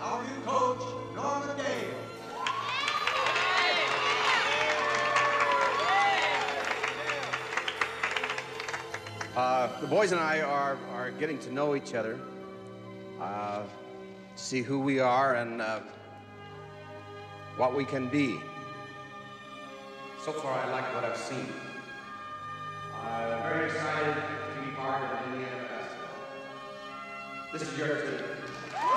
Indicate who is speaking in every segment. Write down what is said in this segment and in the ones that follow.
Speaker 1: Our new coach, Dale.
Speaker 2: Uh, the boys and I are, are getting to know each other, uh, see who we are and uh, what we can be. So far, I like what I've seen. I'm very excited to be part of. This is your team.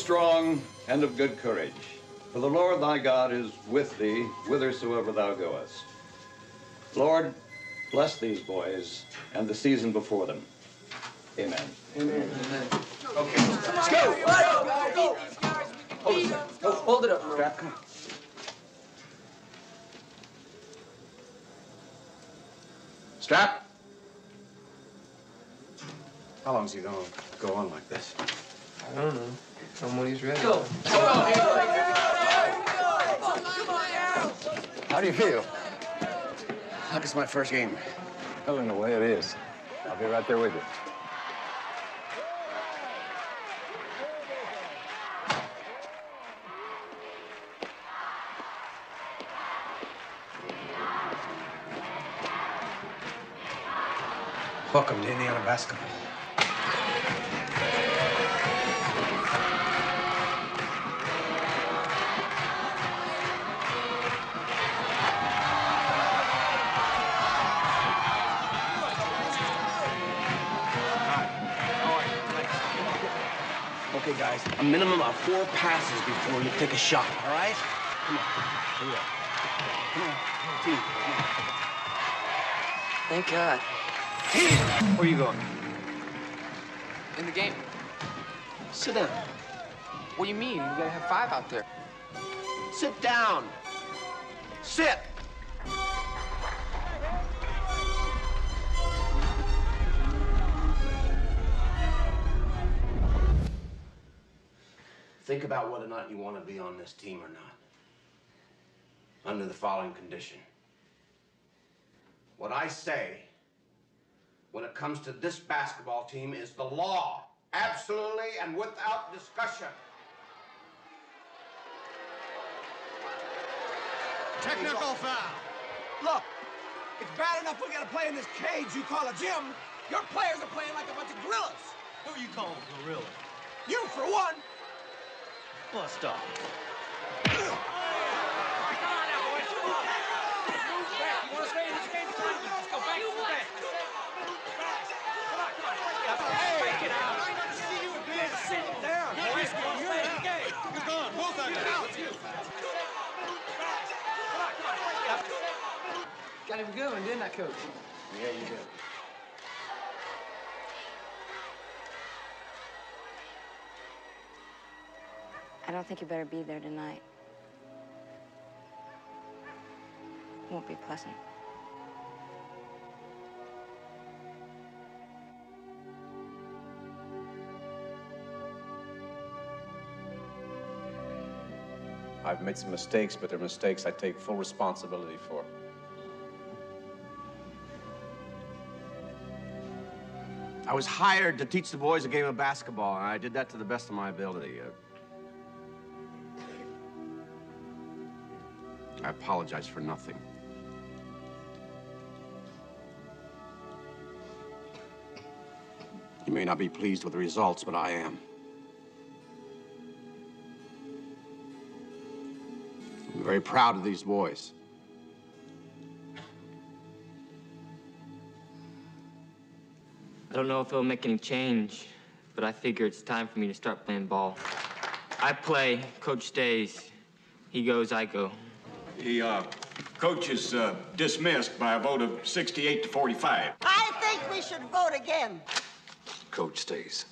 Speaker 3: Strong and of good courage, for the Lord thy God is with thee whithersoever thou goest. Lord, bless these boys and the season before them. Amen.
Speaker 4: Let's go! Hold it, hold, hold it up, Merle.
Speaker 2: come on. Strap. How long's he gonna go on like this?
Speaker 4: I don't know. Tell him when he's ready.
Speaker 5: Go.
Speaker 2: How do you feel? Like it's my first game.
Speaker 6: Well, in a way it is. I'll be right there with you.
Speaker 2: Welcome to Indiana basketball.
Speaker 7: Okay, guys, a minimum of four passes before you take a shot, all right? Come on. Here we go. Come on. Team,
Speaker 4: Thank God.
Speaker 7: Where are you going?
Speaker 4: In the game.
Speaker 7: Sit down.
Speaker 4: What do you mean? We gotta have five out there.
Speaker 7: Sit down. Sit.
Speaker 2: Think about whether or not you want to be on this team or not. Under the following condition. What I say when it comes to this basketball team is the law. Absolutely and without discussion.
Speaker 1: Technical foul.
Speaker 7: Look, it's bad enough we gotta play in this cage you call a gym. Your players are playing like a bunch of gorillas.
Speaker 1: Who are you calling gorilla?
Speaker 7: You, for one.
Speaker 1: Bust off.
Speaker 4: Got him going, didn't I, Coach?
Speaker 2: Yeah, you did.
Speaker 8: Don't think you better be there tonight. It won't be pleasant.
Speaker 6: I've made some mistakes, but they're mistakes I take full responsibility for.
Speaker 2: I was hired to teach the boys a game of basketball, and I did that to the best of my ability. Uh, I apologize for nothing. You may not be pleased with the results, but I am. I'm very proud of these boys.
Speaker 5: I don't know if it'll make any change, but I figure it's time for me to start playing ball. I play, coach stays. He goes, I go.
Speaker 9: The uh, coach is uh, dismissed by a vote of 68 to 45.
Speaker 10: I think we should vote again.
Speaker 6: Coach stays.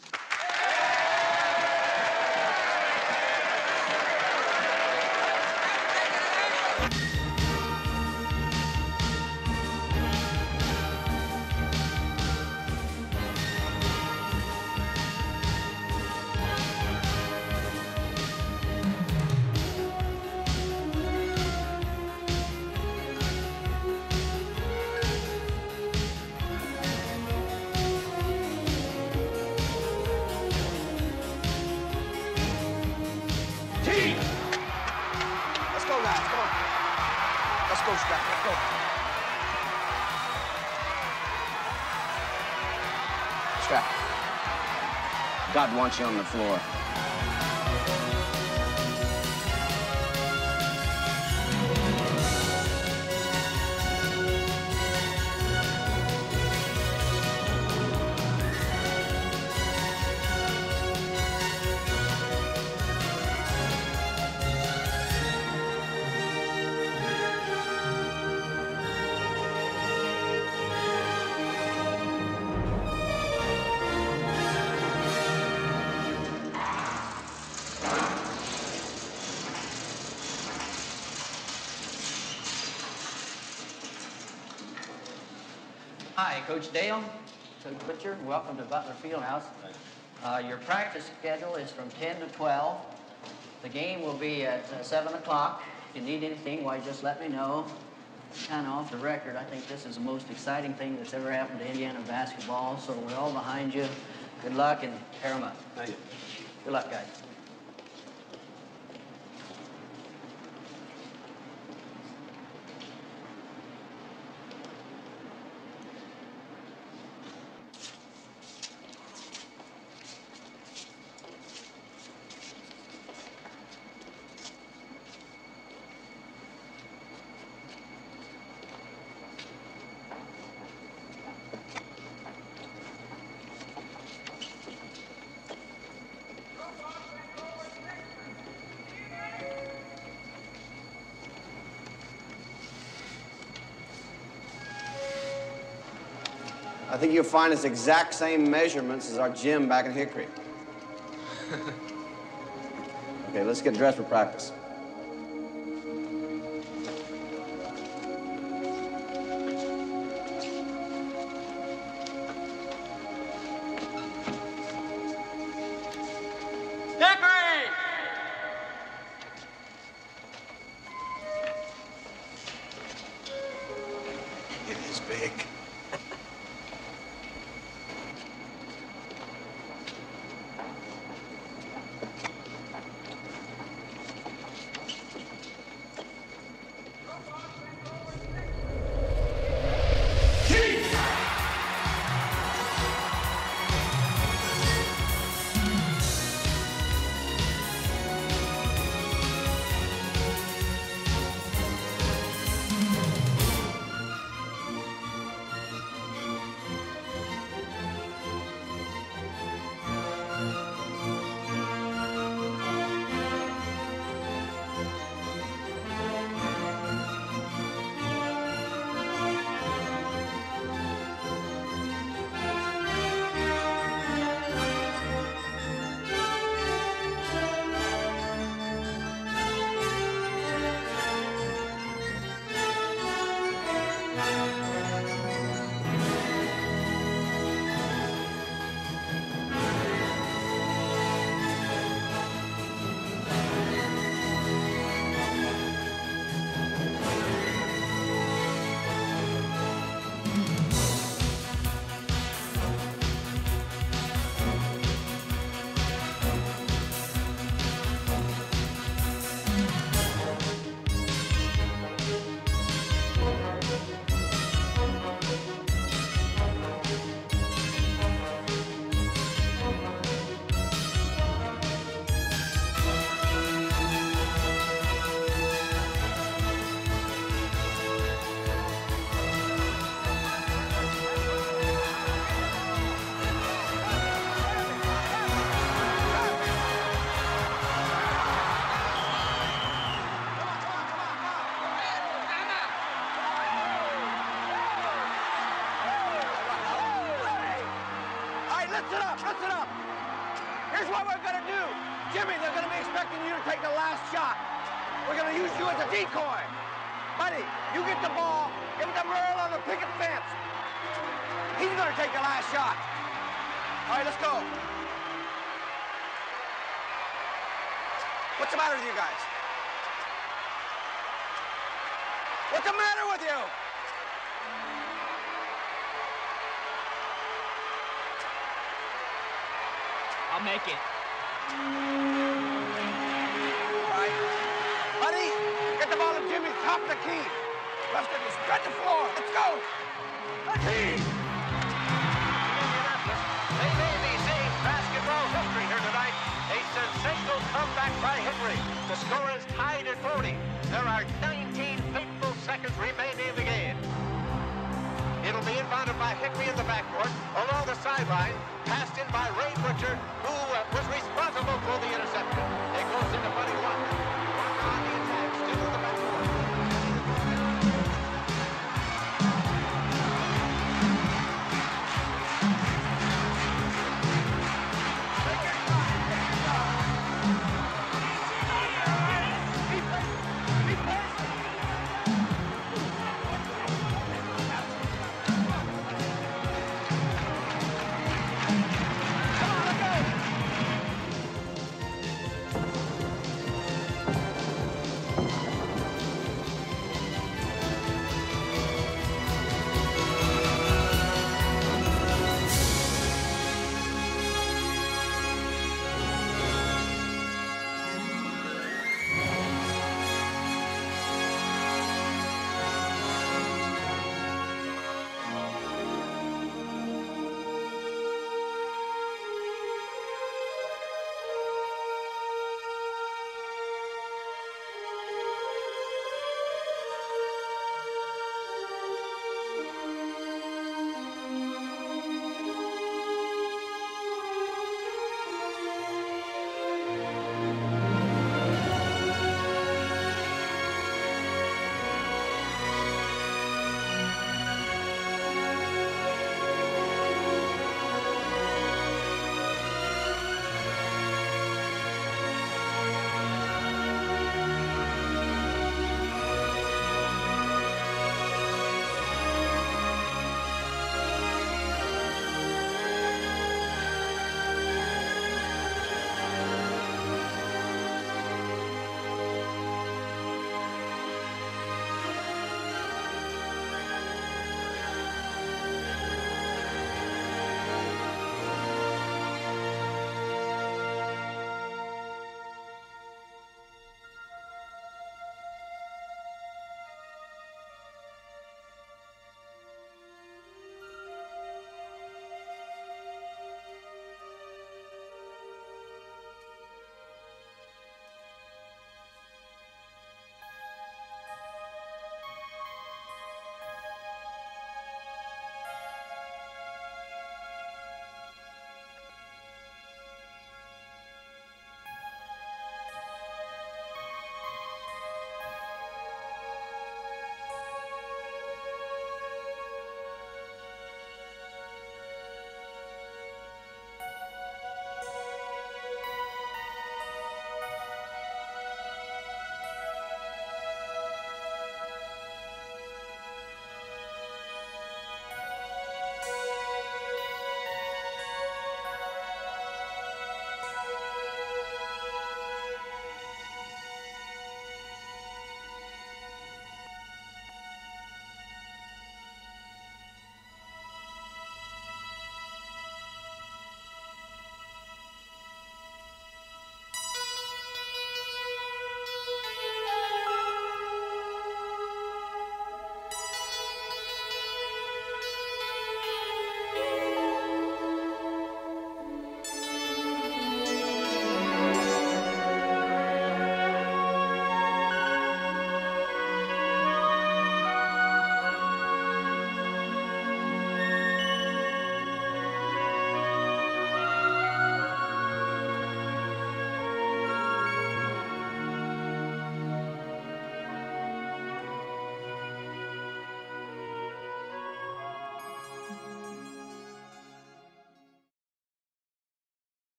Speaker 2: God wants you on the floor.
Speaker 11: Hi, Coach Dale, Coach Butcher. Welcome to Butler Fieldhouse. Uh, your practice schedule is from 10 to 12. The game will be at uh, 7 o'clock. If you need anything, why, just let me know. Kind of off the record, I think this is the most exciting thing that's ever happened to Indiana basketball, so we're all behind you. Good luck and pair 'em up. Thank you. Good luck, guys.
Speaker 2: I think you'll find it's exact same measurements as our gym back in Hickory. okay, let's get dressed for practice. Right, listen up, listen up. Here's what we're gonna do. Jimmy, they're gonna be expecting you to take the last shot. We're gonna use you as a decoy. Buddy, you get the ball, give it to Merle on the picket fence. He's gonna take the last shot. All right, let's go. What's the matter with you guys? What's the matter with you?
Speaker 5: Make it.
Speaker 2: All right. Buddy, get the ball to Jimmy, top the key.
Speaker 1: Custer, spread the floor. Let's go. Team.
Speaker 12: They may be seeing basketball history here tonight. A sensational comeback by Henry. The score is tied at 40. There are 19 fateful seconds remaining in the game. It'll be inbounded by Hickory in the backcourt, along the sideline, past